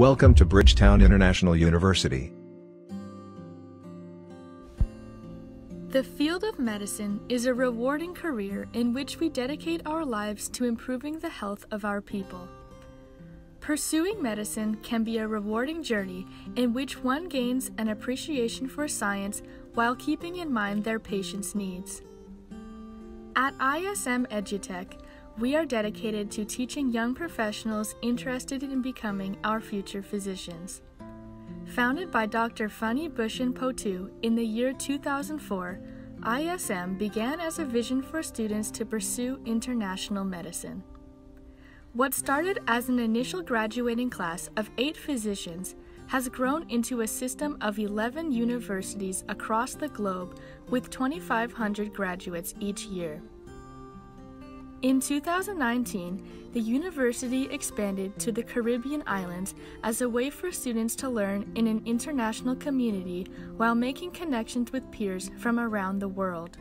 Welcome to Bridgetown International University. The field of medicine is a rewarding career in which we dedicate our lives to improving the health of our people. Pursuing medicine can be a rewarding journey in which one gains an appreciation for science while keeping in mind their patients' needs. At ISM Edutech, we are dedicated to teaching young professionals interested in becoming our future physicians. Founded by Dr. Phani Bhushan Potu in the year 2004, ISM began as a vision for students to pursue international medicine. What started as an initial graduating class of eight physicians has grown into a system of 11 universities across the globe with 2,500 graduates each year. In 2019, the university expanded to the Caribbean islands as a way for students to learn in an international community while making connections with peers from around the world.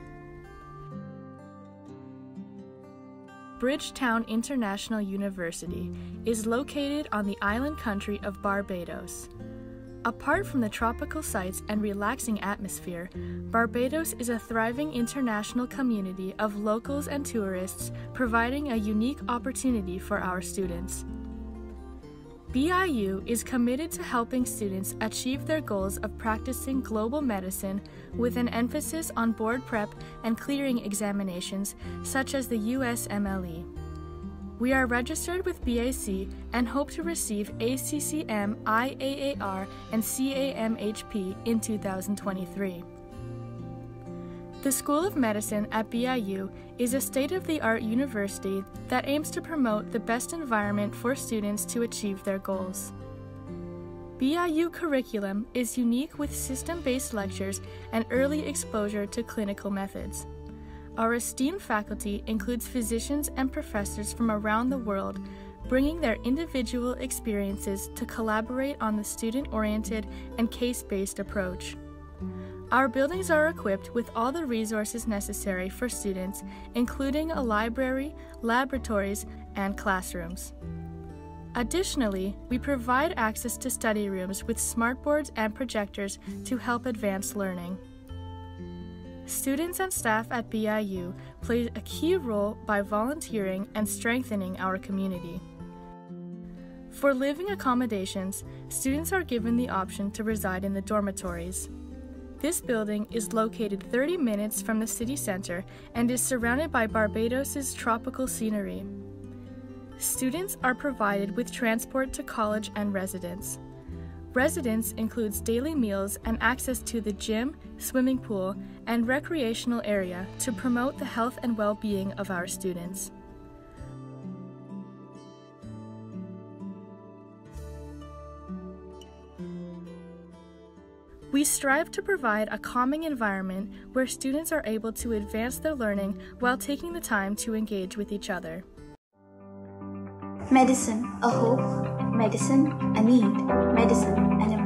Bridgetown International University is located on the island country of Barbados. Apart from the tropical sights and relaxing atmosphere, Barbados is a thriving international community of locals and tourists, providing a unique opportunity for our students. BIU is committed to helping students achieve their goals of practicing global medicine with an emphasis on board prep and clearing examinations, such as the USMLE. We are registered with BAC and hope to receive ACCM, IAAR, and CAMHP in 2023. The School of Medicine at BIU is a state of the art university that aims to promote the best environment for students to achieve their goals. BIU curriculum is unique with system based lectures and early exposure to clinical methods. Our esteemed faculty includes physicians and professors from around the world, bringing their individual experiences to collaborate on the student oriented and case based approach. Our buildings are equipped with all the resources necessary for students, including a library, laboratories, and classrooms. Additionally, we provide access to study rooms with smartboards and projectors to help advance learning. Students and staff at BIU play a key role by volunteering and strengthening our community. For living accommodations, students are given the option to reside in the dormitories. This building is located 30 minutes from the city center and is surrounded by Barbados's tropical scenery. Students are provided with transport to college and residence. Residence includes daily meals and access to the gym, swimming pool, and recreational area to promote the health and well being of our students. We strive to provide a calming environment where students are able to advance their learning while taking the time to engage with each other. Medicine, a hope. Medicine, a need. Medicine,